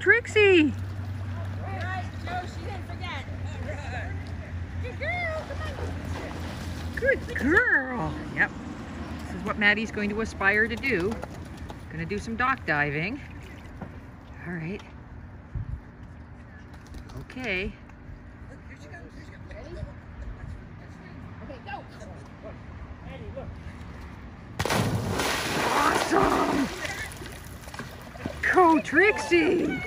Trixie. Good girl. Yep. This is what Maddie's going to aspire to do. Gonna do some dock diving. All right. Okay. Awesome! Go Trixie!